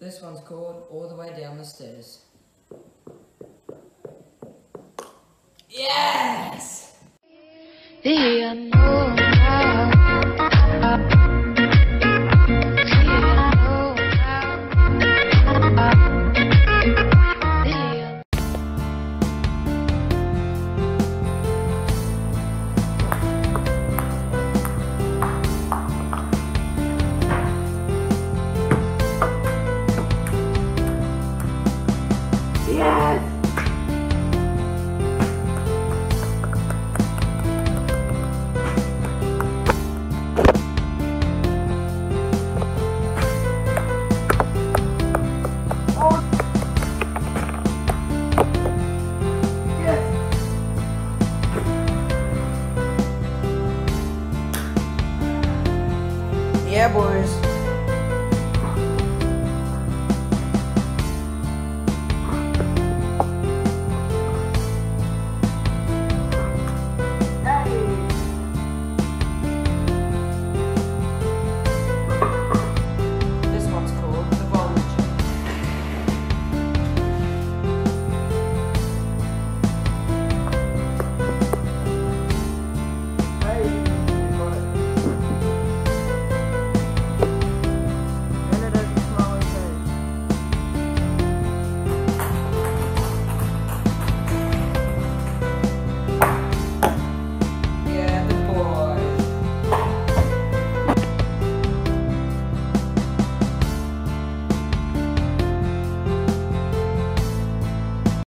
This one's called All the Way Down the Stairs. Yes! Yeah, boys.